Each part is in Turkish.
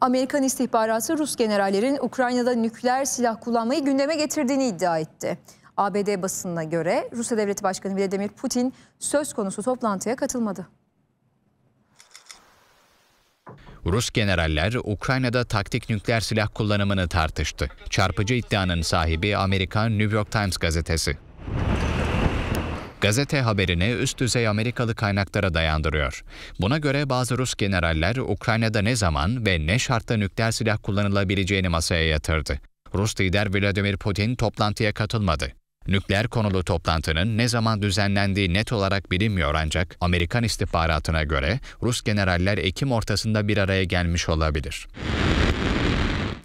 Amerikan istihbaratı Rus generallerin Ukrayna'da nükleer silah kullanmayı gündeme getirdiğini iddia etti. ABD basınına göre Rusya Devleti Başkanı Vladimir Putin söz konusu toplantıya katılmadı. Rus generaller Ukrayna'da taktik nükleer silah kullanımını tartıştı. Çarpıcı iddianın sahibi Amerikan New York Times gazetesi. Gazete haberini üst düzey Amerikalı kaynaklara dayandırıyor. Buna göre bazı Rus generaller Ukrayna'da ne zaman ve ne şartta nükleer silah kullanılabileceğini masaya yatırdı. Rus lider Vladimir Putin toplantıya katılmadı. Nükleer konulu toplantının ne zaman düzenlendiği net olarak bilinmiyor ancak Amerikan istihbaratına göre Rus generaller Ekim ortasında bir araya gelmiş olabilir.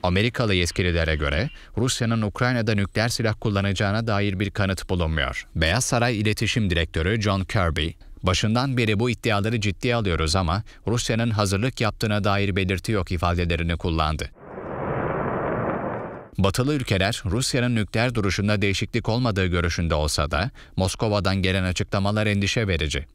Amerikalı yetkililere göre Rusya'nın Ukrayna'da nükleer silah kullanacağına dair bir kanıt bulunmuyor. Beyaz Saray İletişim Direktörü John Kirby, başından beri bu iddiaları ciddiye alıyoruz ama Rusya'nın hazırlık yaptığına dair belirti yok ifadelerini kullandı. Batılı ülkeler Rusya'nın nükleer duruşunda değişiklik olmadığı görüşünde olsa da Moskova'dan gelen açıklamalar endişe verici.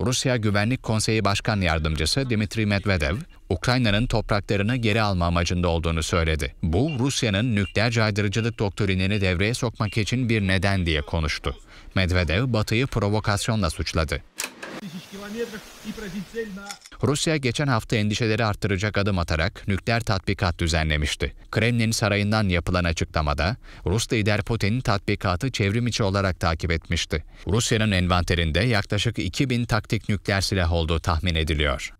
Rusya Güvenlik Konseyi Başkan Yardımcısı Dmitri Medvedev, Ukrayna'nın topraklarını geri alma amacında olduğunu söyledi. Bu, Rusya'nın nükleer caydırıcılık doktrinini devreye sokmak için bir neden diye konuştu. Medvedev, Batı'yı provokasyonla suçladı. Rusya geçen hafta endişeleri arttıracak adım atarak nükleer tatbikat düzenlemişti. Kremlin sarayından yapılan açıklamada Rus lider Putin tatbikatı çevrim içi olarak takip etmişti. Rusya'nın envanterinde yaklaşık 2000 taktik nükleer silah olduğu tahmin ediliyor.